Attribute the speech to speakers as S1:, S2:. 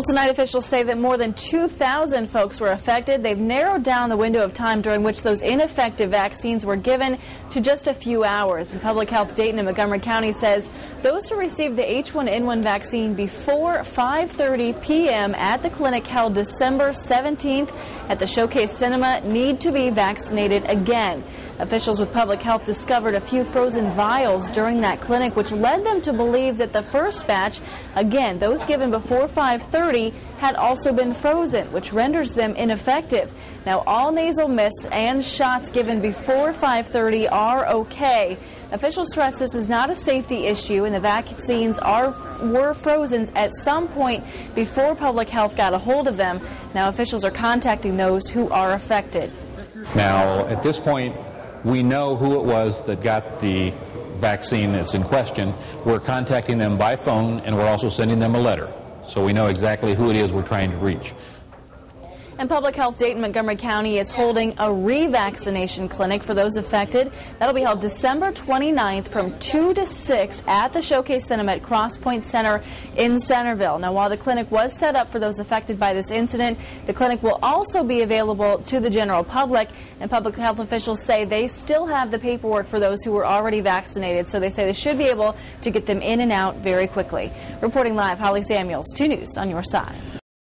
S1: Well, tonight officials say that more than 2,000 folks were affected. They've narrowed down the window of time during which those ineffective vaccines were given to just a few hours. And Public Health Dayton and Montgomery County says those who received the H1N1 vaccine before 5:30 p.m. at the clinic held December 17th at the Showcase Cinema need to be vaccinated again. Officials with public health discovered a few frozen vials during that clinic, which led them to believe that the first batch, again, those given before 5:30, had also been frozen, which renders them ineffective. Now, all nasal mists and shots given before 5:30 are okay. Officials stress this is not a safety issue, and the vaccines are were frozen at some point before public health got a hold of them. Now, officials are contacting those who are affected.
S2: Now, at this point, we know who it was that got the vaccine that's in question. We're contacting them by phone and we're also sending them a letter. So we know exactly who it is we're trying to reach.
S1: And Public Health Dayton Montgomery County is holding a revaccination clinic for those affected. That'll be held December 29th from 2 to 6 at the Showcase Cinema at Crosspoint Center in Centerville. Now, while the clinic was set up for those affected by this incident, the clinic will also be available to the general public. And public health officials say they still have the paperwork for those who were already vaccinated, so they say they should be able to get them in and out very quickly. Reporting live, Holly Samuels, 2 News on your side.